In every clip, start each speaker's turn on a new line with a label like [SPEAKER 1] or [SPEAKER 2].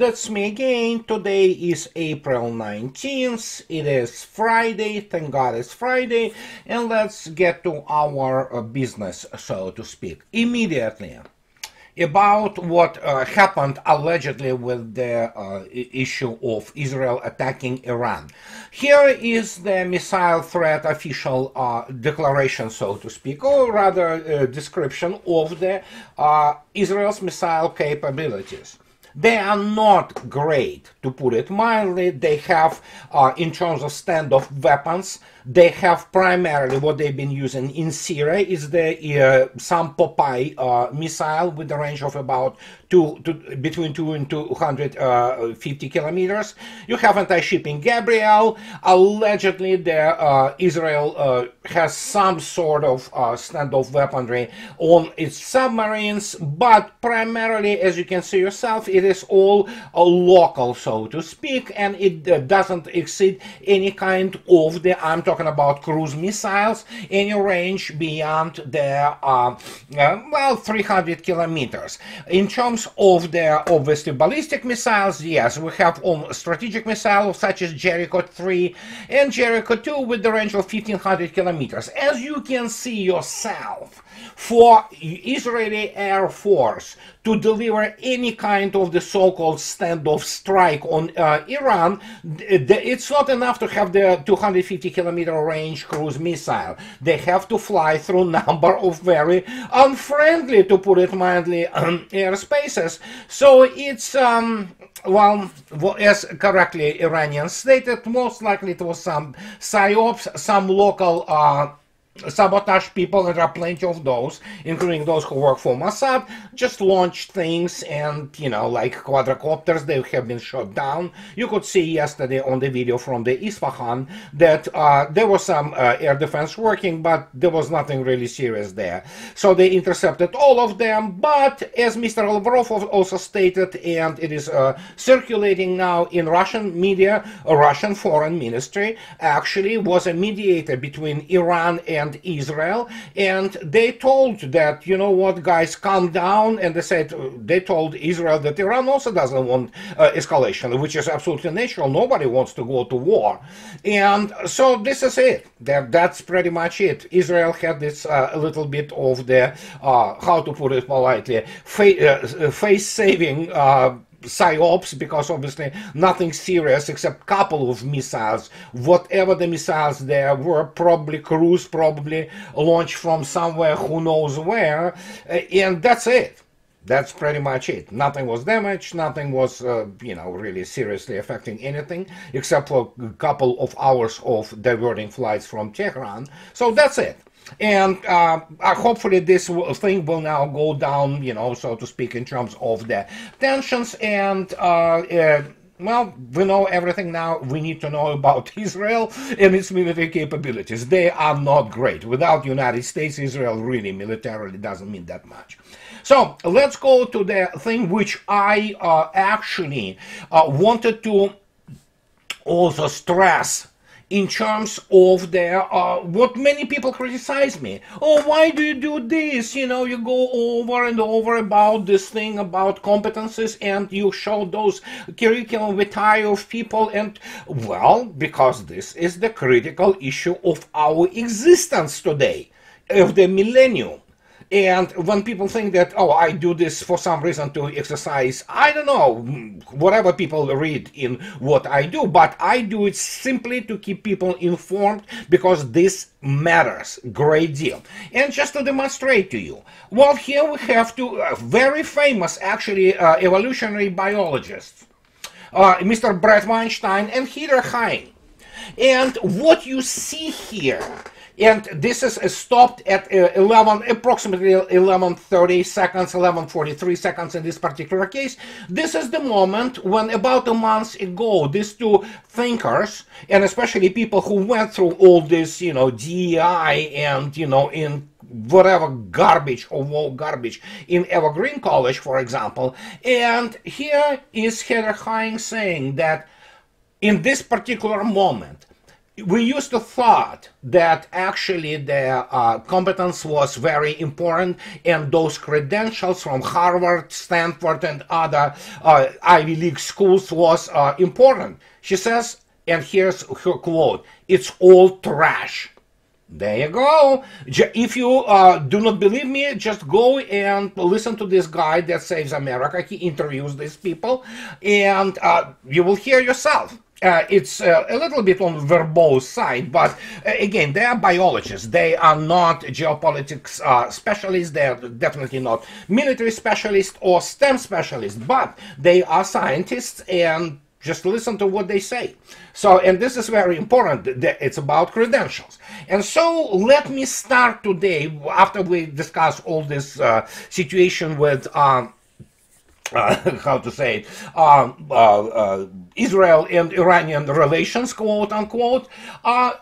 [SPEAKER 1] That's me again. Today is April 19th. It is Friday. Thank God it's Friday. And let's get to our uh, business, so to speak, immediately. About what uh, happened allegedly with the uh, issue of Israel attacking Iran. Here is the missile threat official uh, declaration, so to speak, or rather uh, description of the uh, Israel's missile capabilities. They are not great, to put it mildly. They have, uh, in terms of standoff weapons, they have primarily what they've been using in Syria is the uh, some Popeye uh, missile with a range of about two, to, between two and two hundred uh, fifty kilometers. You have anti-shipping Gabriel. Allegedly, the uh, Israel uh, has some sort of uh, standoff weaponry on its submarines, but primarily, as you can see yourself, it is all local, so to speak, and it doesn't exceed any kind of the I'm talking about cruise missiles any range beyond the, uh, uh, well, 300 kilometers. In terms of the, obviously, ballistic missiles, yes, we have um, strategic missiles such as Jericho 3 and Jericho 2 with the range of 1500 kilometers. As you can see yourself, for Israeli Air Force to deliver any kind of the so-called standoff strike on uh, Iran, it's not enough to have the 250 kilometer range cruise missile. They have to fly through number of very unfriendly, to put it mildly, um, airspaces. So it's um, well, as correctly Iranians stated, most likely it was some psyops, some local uh, sabotage people, and there are plenty of those, including those who work for Mossad, just launch things and, you know, like quadricopters, they have been shot down. You could see yesterday on the video from the Isfahan that uh, there was some uh, air defense working, but there was nothing really serious there. So they intercepted all of them, but as Mr. Lavrov also stated, and it is uh, circulating now in Russian media, a Russian foreign ministry actually was a mediator between Iran and and Israel, and they told that, you know what, guys, calm down, and they said, they told Israel that Iran also doesn't want uh, escalation, which is absolutely natural. Nobody wants to go to war. And so this is it. That, that's pretty much it. Israel had this uh, a little bit of the, uh, how to put it politely, fa- face saving uh, psyops because obviously nothing serious except couple of missiles whatever the missiles there were probably cruise probably launched from somewhere who knows where uh, and that's it that's pretty much it. Nothing was damaged, nothing was, uh, you know, really seriously affecting anything, except for a couple of hours of diverting flights from Tehran. So that's it. And uh, uh, hopefully this thing will now go down, you know, so to speak, in terms of the tensions and uh, uh, well, we know everything now we need to know about Israel and its military capabilities. They are not great. Without United States, Israel really militarily doesn't mean that much. So let's go to the thing which I uh, actually uh, wanted to also stress in terms of their uh, what many people criticize me. Oh why do you do this? You know you go over and over about this thing about competences and you show those curriculum vitae of people and well because this is the critical issue of our existence today of the millennium and when people think that, oh, I do this for some reason to exercise, I don't know, whatever people read in what I do, but I do it simply to keep people informed because this matters great deal. And just to demonstrate to you, well, here we have two uh, very famous, actually, uh, evolutionary biologists, uh, Mr. Bret Weinstein and Heather Heying. And what you see here and this is stopped at uh, 11 approximately 11:30 seconds 11:43 seconds in this particular case this is the moment when about a month ago these two thinkers and especially people who went through all this you know DEI and you know in whatever garbage or wall garbage in Evergreen College, for example. And here is Heather Heying saying that in this particular moment, we used to thought that actually the uh, competence was very important and those credentials from Harvard, Stanford and other uh, Ivy League schools was uh, important. She says, and here's her quote, it's all trash. There you go. If you uh, do not believe me, just go and listen to this guy that saves America. He interviews these people, and uh, you will hear yourself. Uh, it's uh, a little bit on verbose side, but uh, again, they are biologists. They are not geopolitics uh, specialists. They are definitely not military specialists or STEM specialists, but they are scientists and just listen to what they say. So, and this is very important. It's about credentials. And so let me start today, after we discuss all this uh, situation with um, uh, how to say it, um, uh, uh, Israel and Iranian relations, quote unquote, uh,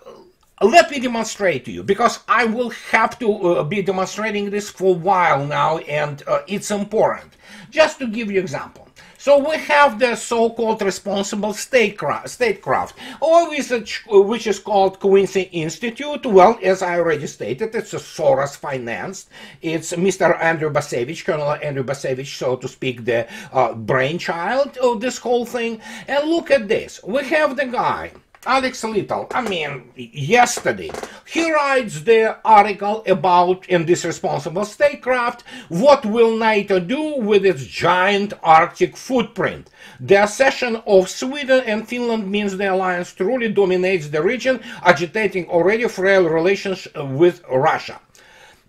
[SPEAKER 1] let me demonstrate to you because I will have to uh, be demonstrating this for a while now and uh, it's important. Just to give you example. So we have the so-called responsible statecraft, statecraft or research which is called Quincy Institute. Well, as I already stated, it's a Soros financed. It's Mr. Andrew Bacevich, Colonel Andrew Bacevich, so to speak, the uh, brainchild of this whole thing. And look at this. We have the guy Alex Little, I mean, yesterday, he writes the article about, in this responsible statecraft, what will NATO do with its giant Arctic footprint. The accession of Sweden and Finland means the alliance truly dominates the region, agitating already frail relations with Russia.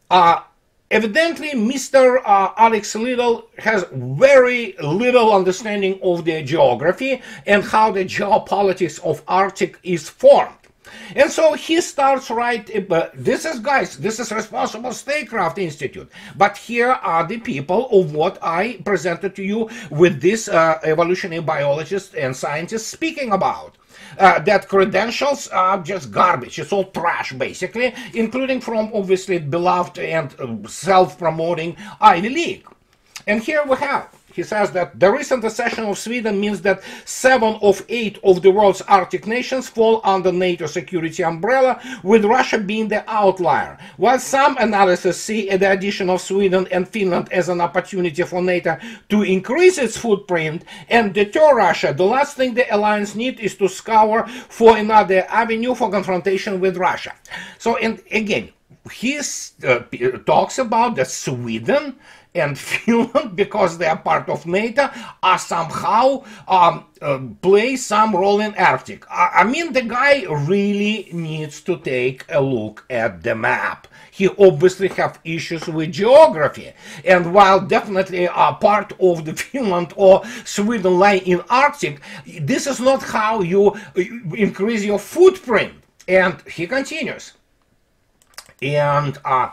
[SPEAKER 1] Uh, Evidently, Mr. Uh, Alex Little has very little understanding of the geography and how the geopolitics of Arctic is formed. And so he starts right, uh, this is guys, this is Responsible Statecraft Institute. But here are the people of what I presented to you with this uh, evolutionary biologist and scientist speaking about uh, that credentials are just garbage. It's all trash, basically, including from obviously beloved and uh, self-promoting Ivy League. And here we have he says that the recent accession of Sweden means that seven of eight of the world's Arctic nations fall under NATO security umbrella, with Russia being the outlier. While some analysts see the addition of Sweden and Finland as an opportunity for NATO to increase its footprint and deter Russia, the last thing the alliance needs is to scour for another avenue for confrontation with Russia. So, and again, he uh, talks about that Sweden and Finland, because they are part of NATO, are somehow um, uh, play some role in Arctic. I, I, mean, the guy really needs to take a look at the map. He obviously have issues with geography, and while definitely a part of the Finland or Sweden lie in Arctic, this is not how you increase your footprint. And he continues. And uh,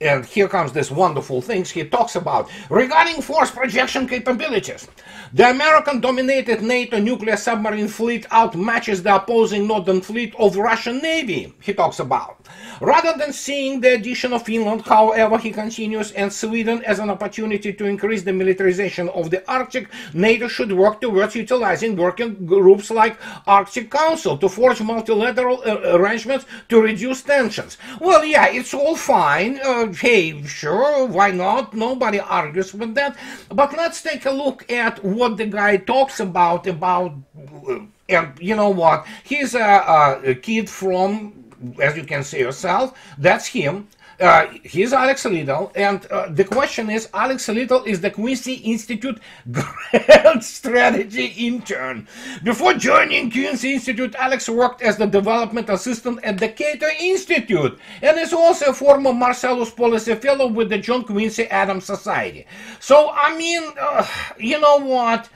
[SPEAKER 1] and here comes this wonderful things he talks about regarding force projection capabilities. The American-dominated NATO nuclear submarine fleet outmatches the opposing northern fleet of Russian Navy, he talks about. Rather than seeing the addition of Finland, however, he continues, and Sweden as an opportunity to increase the militarization of the Arctic, NATO should work towards utilizing working groups like Arctic Council to forge multilateral uh, arrangements to reduce tensions. Well, yeah, it's all fine. Uh, hey, sure, why not? Nobody argues with that. But let's take a look at what the guy talks about, about, and you know what? He's a, a kid from as you can see yourself, that's him. Uh, he's Alex Little, and uh, the question is, Alex Little is the Quincy Institute Grand Strategy Intern. Before joining Quincy Institute, Alex worked as the development assistant at the Cato Institute, and is also a former Marcellus Policy Fellow with the John Quincy Adams Society. So, I mean, uh, you know what?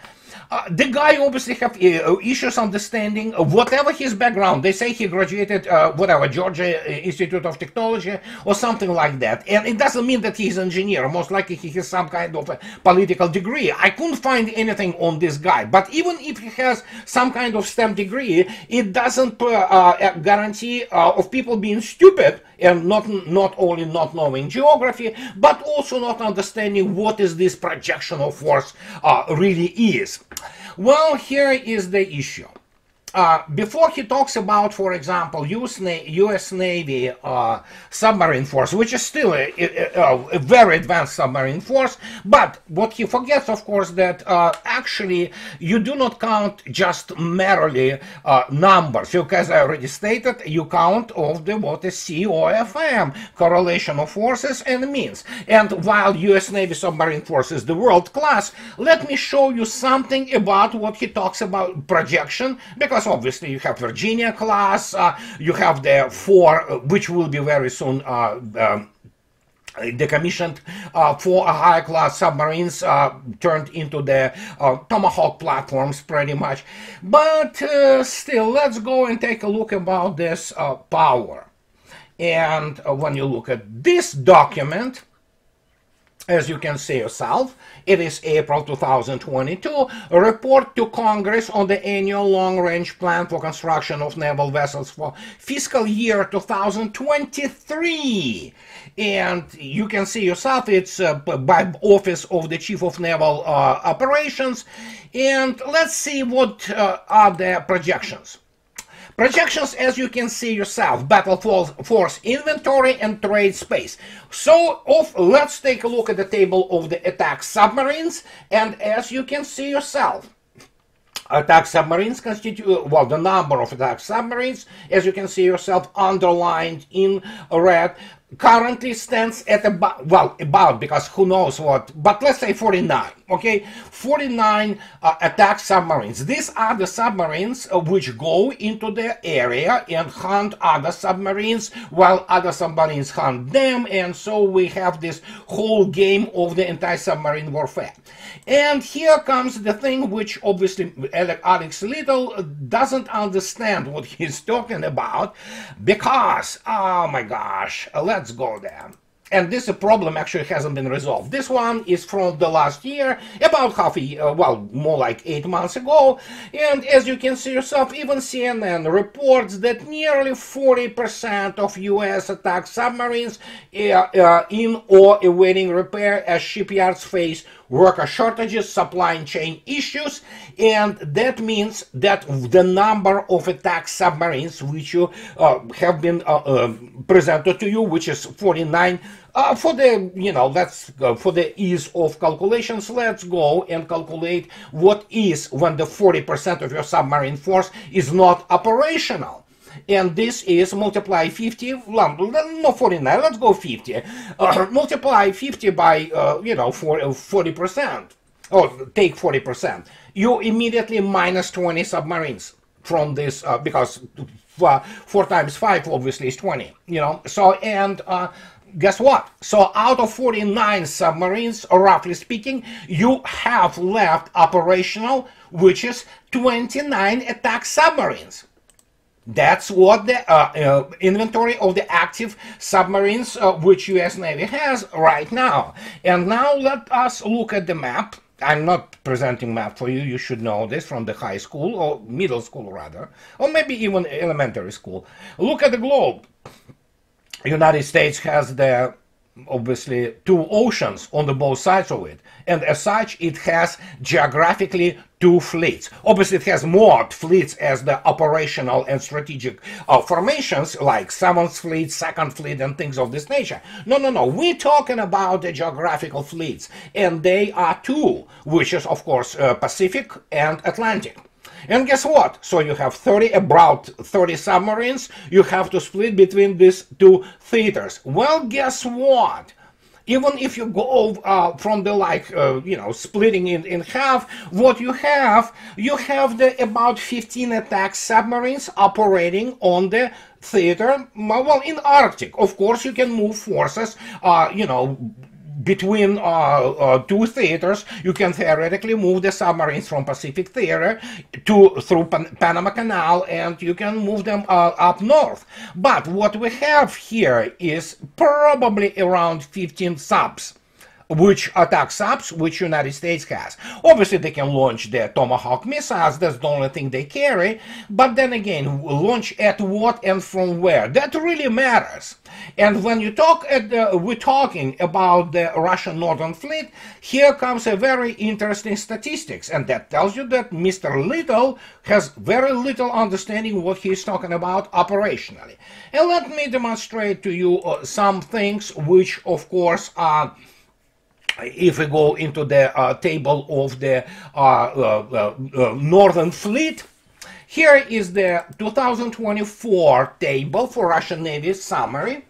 [SPEAKER 1] Uh, the guy obviously have uh, issues understanding whatever his background. They say he graduated uh, whatever Georgia uh, Institute of Technology or something like that, and it doesn't mean that he's an engineer. Most likely he has some kind of a political degree. I couldn't find anything on this guy, but even if he has some kind of STEM degree, it doesn't uh, uh, guarantee of people being stupid and not not only not knowing geography, but also not understanding what is this projection of force really is. Well, here is the issue. Uh, before he talks about, for example, US, Na US Navy uh, submarine force, which is still a, a, a, very advanced submarine force, but what he forgets, of course, that uh, actually you do not count just merely uh, numbers. You, as I already stated, you count of the what is COFM, correlation of forces and means. And while US Navy submarine force is the world class, let me show you something about what he talks about projection, because class, obviously you have Virginia class, uh, you have the four, uh, which will be very soon uh, um, decommissioned uh, four Ohio class submarines uh, turned into the uh, Tomahawk platforms pretty much. But still, let's go and take a look about this power. And when you look at this document, as you can see yourself, it is April 2022. A report to Congress on the annual long-range plan for construction of naval vessels for fiscal year 2023. And you can see yourself, it's uh, by Office of the Chief of Naval uh, Operations. And let's see what uh, are the projections. Projections, as you can see yourself, battle force inventory and trade space. So off, let's take a look at the table of the attack submarines. And as you can see yourself, attack submarines constitute, uh, well, the number of attack submarines, as you can see yourself, underlined in red, currently stands at about, well, about, because who knows what, but let's say 49, okay? 49 uh, attack submarines. These are the submarines uh, which go into the area and hunt other submarines, while other submarines hunt them, and so we have this whole game of the anti-submarine warfare. And here comes the thing which obviously Alex Little doesn't understand what he's talking about, because, oh my gosh, let's let's go there. And this problem actually hasn't been resolved. This one is from the last year, about half a year, well, more like eight months ago. And as you can see yourself, even CNN reports that nearly 40% of US attack submarines are uh, in or awaiting repair as shipyards face worker shortages, supply chain issues, and that means that the number of attack submarines which you uh, have been uh, uh, presented to you, which is 49, uh, for the, you know, let's go for the ease of calculations, let's go and calculate what is when the 40% of your submarine force is not operational and this is multiply 50, no 49, let's go 50. Uh, multiply 50 by, uh, you know, 40%, or take 40%. You immediately minus 20 submarines from this, uh, because uh, 4 times 5 obviously is 20, you know. So, and uh, guess what? So out of 49 submarines, roughly speaking, you have left operational, which is 29 attack submarines. That's what the uh, uh, inventory of the active submarines uh, which US Navy has right now. And now let us look at the map. I'm not presenting map for you. You should know this from the high school or middle school rather, or maybe even elementary school. Look at the globe. United States has the obviously two oceans on the both sides of it. And as such it has geographically two fleets. Obviously it has more fleets as the operational and strategic uh, formations like seventh fleet second fleet and things of this nature. No no no. We're talking about the geographical fleets. And they are two which is of course uh, pacific and atlantic and guess what? So you have 30, about 30 submarines. You have to split between these two theaters. Well, guess what? Even if you go uh, from the like, uh, you know, splitting it in half, what you have, you have the about 15 attack submarines operating on the theater, well, in Arctic. Of course, you can move forces, uh, you know, between uh, uh, two theaters, you can theoretically move the submarines from Pacific Theater to through Pan Panama Canal, and you can move them uh, up north. But what we have here is probably around 15 subs which attack subs which United States has. Obviously, they can launch their Tomahawk missiles. That's the only thing they carry. But then again, launch at what and from where? That really matters. And when you talk at the, we're talking about the Russian Northern Fleet, here comes a very interesting statistics, and that tells you that Mr. Little has very little understanding what he's talking about operationally. And let me demonstrate to you uh, some things which, of course, are if we go into the uh, table of the uh, uh, uh Northern Fleet, here is the 2024 table for Russian Navy summary.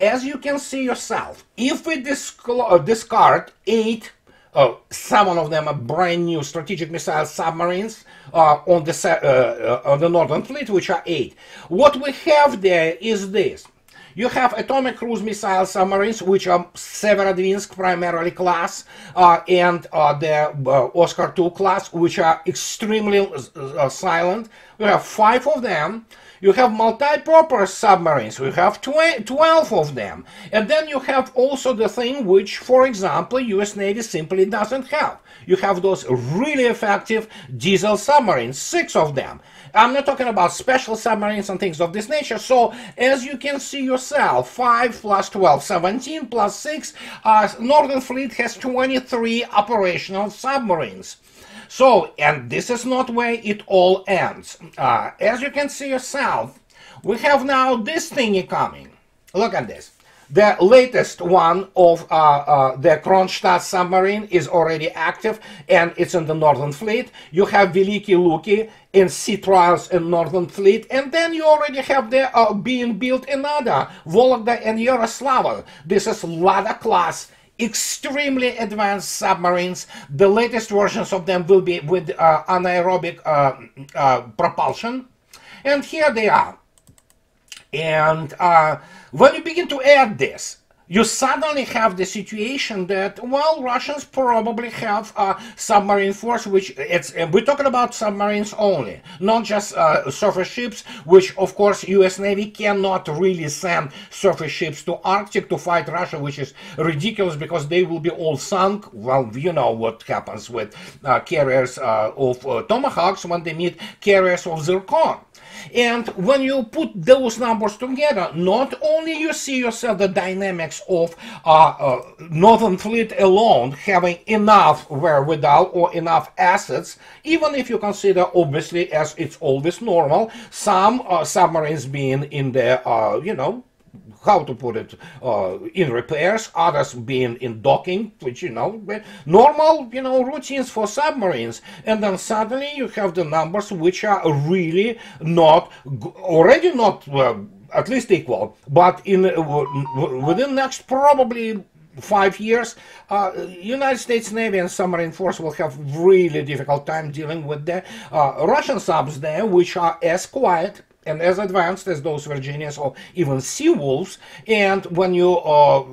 [SPEAKER 1] As you can see yourself, if we discard eight uh, seven of them are brand new strategic missile submarines uh, on the uh, on the Northern Fleet, which are eight. What we have there is this: you have atomic cruise missile submarines, which are Severodvinsk primarily class, uh, and uh, the uh, Oscar II class, which are extremely uh, silent. We have five of them. You have multi-purpose submarines. We have 12 of them. And then you have also the thing which, for example, US Navy simply doesn't have. You have those really effective diesel submarines, six of them. I'm not talking about special submarines and things of this nature. So as you can see yourself, 5 plus 12, 17 plus 6, uh, Northern Fleet has 23 operational submarines. So, and this is not where it all ends. Uh, as you can see yourself, we have now this thingy coming. Look at this. The latest one of uh, uh, the Kronstadt submarine is already active and it's in the Northern Fleet. You have Veliki Luki in sea trials in Northern Fleet, and then you already have the uh, being built another Vologda and Yaroslavl. This is Lada class extremely advanced submarines. The latest versions of them will be with uh, anaerobic uh, uh, propulsion. And here they are. And uh, when you begin to add this, you suddenly have the situation that, well, Russians probably have a submarine force, which it's, we're talking about submarines only, not just uh, surface ships, which, of course, U.S. Navy cannot really send surface ships to Arctic to fight Russia, which is ridiculous because they will be all sunk. Well, you know what happens with uh, carriers uh, of uh, Tomahawks when they meet carriers of Zircon. And when you put those numbers together, not only you see yourself the dynamics of uh, uh, Northern Fleet alone having enough wherewithal or enough assets, even if you consider, obviously, as it's always normal, some uh, submarines being in the, you know, how to put it, uh, in repairs, others being in docking, which, you know, normal, you know, routines for submarines. And then suddenly you have the numbers which are really not, already not uh, at least equal, but in uh, within next probably five years, uh, United States Navy and submarine force will have really difficult time dealing with the uh, Russian subs there, which are as quiet and as advanced as those Virginias or even Sea Wolves. And when you uh,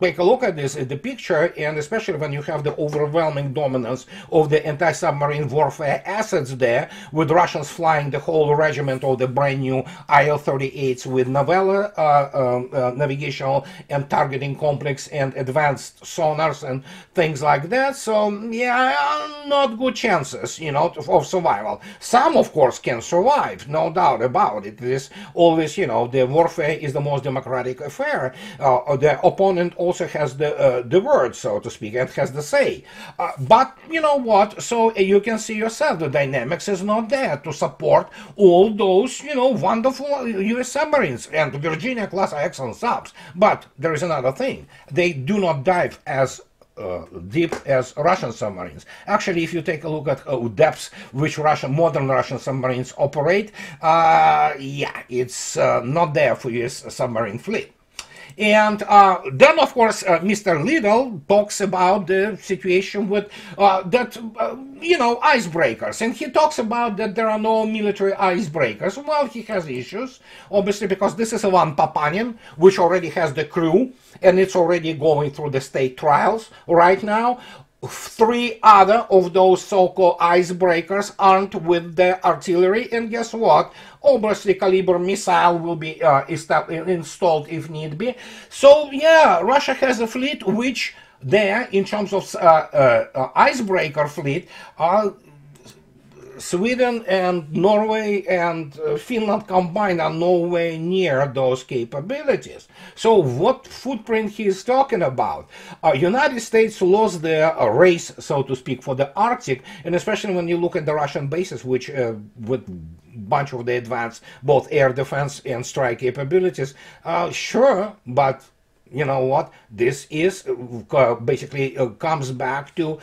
[SPEAKER 1] take a look at this the picture, and especially when you have the overwhelming dominance of the anti-submarine warfare assets there, with Russians flying the whole regiment of the brand new IL-38s with Novella uh, um, uh, navigational and targeting complex and advanced sonars and things like that. So yeah, not good chances, you know, of survival. Some, of course, can survive, no doubt about it. This always, you know, the warfare is the most democratic affair. Uh, the opponent also has the uh, the word, so to speak, and has the say. Uh, but you know what? So uh, you can see yourself, the dynamics is not there to support all those, you know, wonderful U.S. submarines. And Virginia class excellent subs. But there is another thing: they do not dive as uh, deep as Russian submarines. Actually, if you take a look at uh, depths which Russian modern Russian submarines operate, uh, yeah, it's uh, not there for U.S. submarine fleet. And uh, then, of course, uh, Mr. Little talks about the situation with uh, that, uh, you know, icebreakers. And he talks about that there are no military icebreakers. Well, he has issues, obviously, because this is Ivan Papanin, which already has the crew, and it's already going through the state trials right now three other of those so-called icebreakers armed with the artillery and guess what? Obviously caliber missile will be uh, installed if need be. So yeah russia has a fleet which there in terms of uh, uh, uh icebreaker fleet are Sweden and Norway and uh, Finland combined are nowhere near those capabilities. So what footprint he is talking about? Uh, United States lost the uh, race, so to speak, for the Arctic, and especially when you look at the Russian bases, which uh, with bunch of the advanced both air defense and strike capabilities, uh, sure, but you know what this is uh, basically uh, comes back to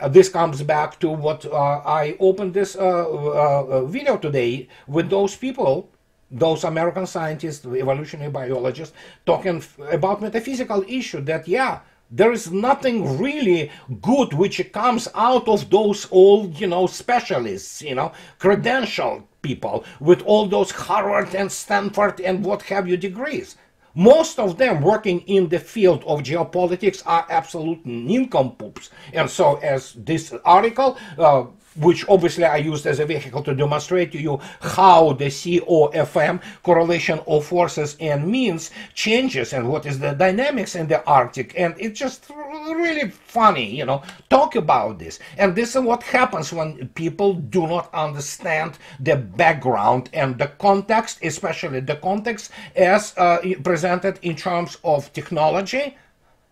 [SPEAKER 1] uh, this comes back to what uh, i opened this uh, uh, video today with those people those american scientists evolutionary biologists talking about metaphysical issue that yeah there is nothing really good which comes out of those old you know specialists you know credentialed people with all those harvard and stanford and what have you degrees most of them working in the field of geopolitics are absolute nincompoops. And so, as this article uh, which obviously I used as a vehicle to demonstrate to you how the COFM, correlation of forces and means, changes and what is the dynamics in the Arctic. And it's just really funny, you know, talk about this. And this is what happens when people do not understand the background and the context, especially the context as uh, presented in terms of technology,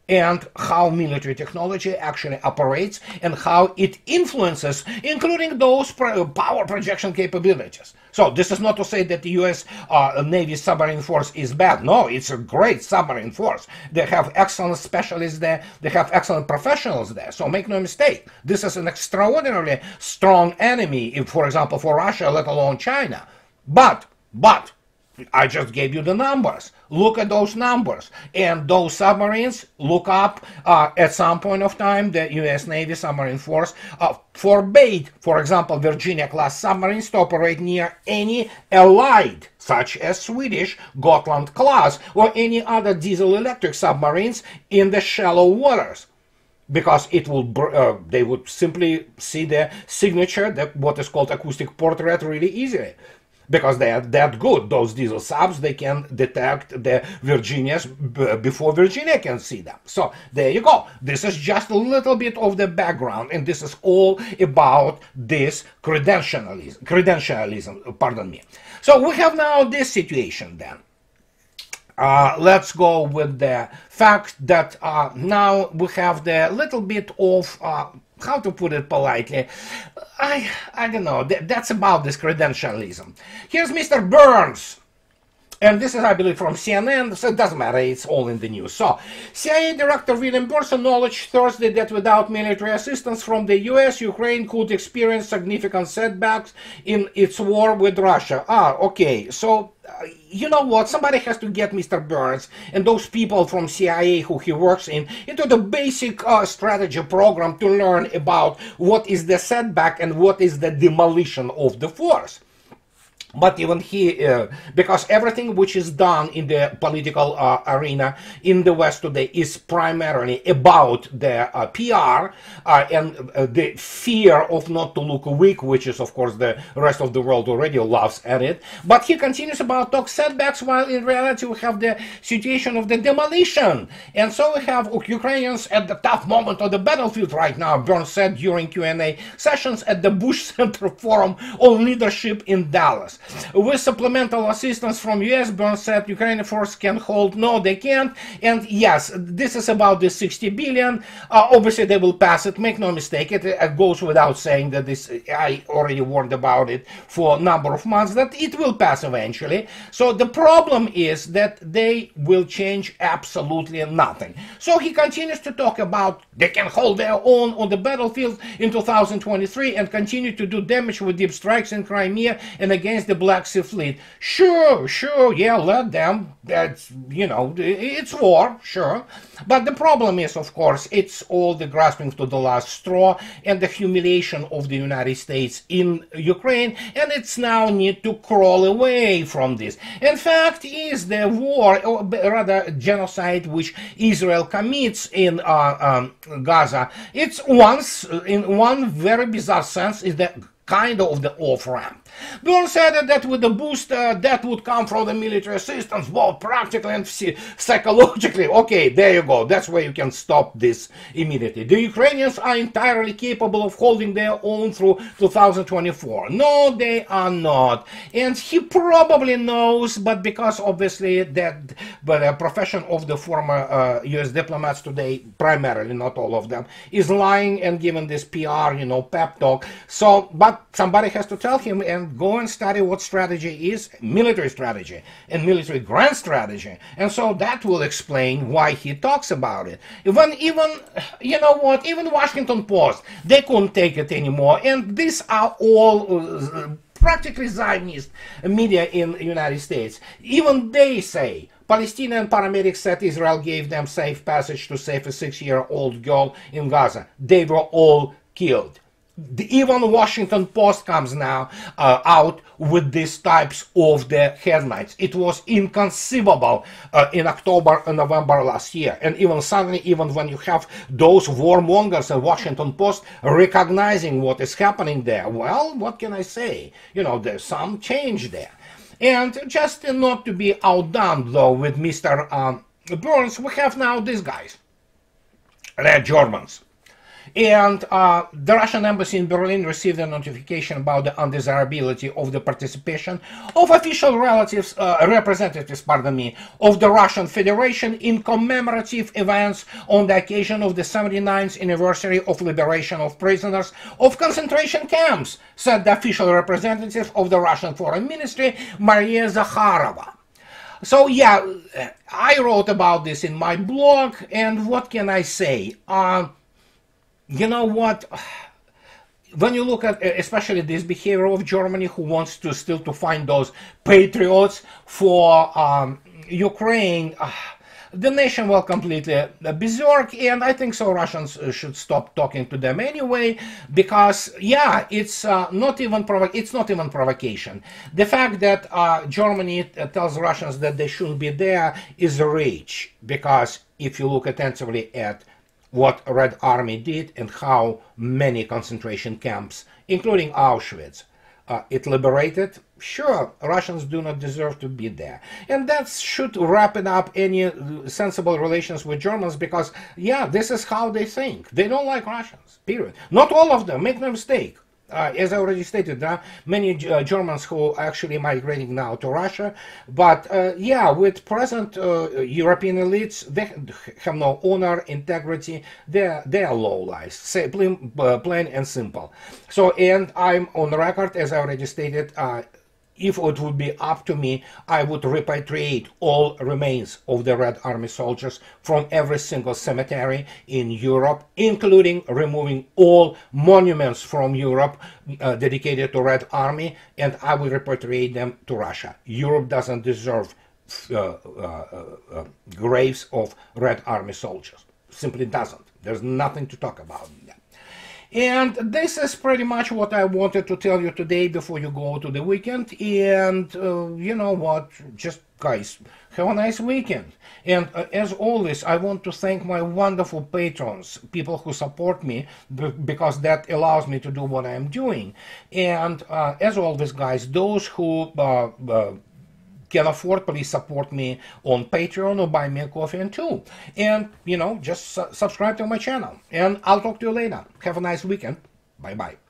[SPEAKER 1] and how military technology actually operates and how it influences, including those power projection capabilities. So this is not to say that the U.S. Uh, Navy submarine force is bad. No, it's a great submarine force. They have excellent specialists there. They have excellent professionals there. So make no mistake, this is an extraordinarily strong enemy, if, for example, for Russia, let alone China. But, but, I just gave you the numbers. Look at those numbers. And those submarines, look up uh, at some point of time, the U.S. Navy submarine force uh, forbade, for example, Virginia class submarines to operate near any allied, such as Swedish Gotland class or any other diesel electric submarines in the shallow waters because it will uh, they would simply see the signature that what is called acoustic portrait really easily because they are that good. Those diesel subs, they can detect the Virginias before Virginia can see them. So there you go. This is just a little bit of the background, and this is all about this credentialism. Credentialism, pardon me. So we have now this situation then. Uh, let's go with the fact that uh, now we have the little bit of uh, how to put it politely, I I don't know. That's about this credentialism. Here's Mr. Burns. And this is, I believe, from CNN, so it doesn't matter, it's all in the news. So, CIA Director William Burns acknowledged Thursday that without military assistance from the US, Ukraine could experience significant setbacks in its war with Russia. Ah, okay, so uh, you know what? Somebody has to get Mr. Burns and those people from CIA who he works in into the basic uh, strategy program to learn about what is the setback and what is the demolition of the force but even he, uh, because everything which is done in the political uh, arena in the West today is primarily about the uh, PR and the fear of not to look weak, which is of course the rest of the world already loves at it. But he continues about talk setbacks, while in reality we have the situation of the demolition. And so we have Ukrainians at the tough moment of the battlefield right now, Burns said during Q&A sessions at the Bush Center Forum on Leadership in Dallas. With supplemental assistance from US, Burns said Ukrainian force can hold. No, they can't. And yes, this is about the 60 billion. Uh, obviously, they will pass it. Make no mistake. It, it, goes without saying that this. I already warned about it for a number of months that it will pass eventually. So the problem is that they will change absolutely nothing. So he continues to talk about they can hold their own on the battlefield in 2023 and continue to do damage with deep strikes in Crimea and against the Black Sea Fleet. Sure, sure, yeah, let them. That's, you know, it's war, sure. But the problem is, of course, it's all the grasping to the last straw and the humiliation of the United States in Ukraine, and it's now need to crawl away from this. In fact, is the war, or rather genocide, which Israel commits in uh, um, Gaza, it's once, in one very bizarre sense, is the kind of the off-ramp. Burns said that with the boost uh, that would come from the military assistance, both practically and psychologically. Okay, there you go. That's where you can stop this immediately. The Ukrainians are entirely capable of holding their own through 2024. No, they are not. And he probably knows, but because obviously that but a profession of the former uh, U.S. diplomats today, primarily, not all of them, is lying and giving this PR, you know, pep talk. So, but somebody has to tell him and go and study what strategy is, military strategy and military grand strategy. And so that will explain why he talks about it. Even, even, you know what, even Washington Post, they couldn't take it anymore. And these are all uh, practically Zionist media in the United States. Even they say Palestinian paramedics said Israel gave them safe passage to save a six-year-old girl in Gaza. They were all killed the, even Washington Post comes now uh, out with these types of the headlines. It was inconceivable uh, in October and November last year. And even suddenly, even when you have those warmongers in Washington Post recognizing what is happening there, well, what can I say? You know, there's some change there. And just not to be outdone, though, with Mr. Um, Burns, we have now these guys, red Germans. And uh, the Russian embassy in Berlin received a notification about the undesirability of the participation of official relatives, uh, representatives, pardon me, of the Russian Federation in commemorative events on the occasion of the 79th anniversary of liberation of prisoners of concentration camps, said the official representative of the Russian Foreign Ministry, Maria Zakharova. So yeah, I wrote about this in my blog, and what can I say? Uh, you know what? When you look at especially this behavior of Germany, who wants to still to find those patriots for um, Ukraine, uh, the nation will completely uh, berserk, and I think so Russians uh, should stop talking to them anyway, because yeah, it's uh, not even provo- it's not even provocation. The fact that uh, Germany tells Russians that they shouldn't be there is a rage, because if you look attentively at what Red Army did and how many concentration camps, including Auschwitz, uh, it liberated. Sure, Russians do not deserve to be there. And that should wrap it up any sensible relations with Germans because, yeah, this is how they think. They don't like Russians, period. Not all of them, make no mistake. Uh, as I already stated, are many uh, Germans who are actually migrating now to Russia. But uh, yeah, with present uh, European elites, they have no honor, integrity. They're, they're low lies, say plain, uh, plain and simple. So, and I'm on record, as I already stated, uh, if it would be up to me, I would repatriate all remains of the Red Army soldiers from every single cemetery in Europe, including removing all monuments from Europe uh, dedicated to Red Army, and I will repatriate them to Russia. Europe doesn't deserve uh, uh, uh graves of Red Army soldiers. Simply doesn't. There's nothing to talk about. And this is pretty much what I wanted to tell you today before you go to the weekend. And uh, you know what? Just guys, have a nice weekend. And uh, as always, I want to thank my wonderful patrons, people who support me, because that allows me to do what I am doing. And uh, as always, guys, those who uh, uh, can afford, please support me on Patreon or buy me a coffee and two. And, you know, just su subscribe to my channel. And I'll talk to you later. Have a nice weekend. Bye-bye.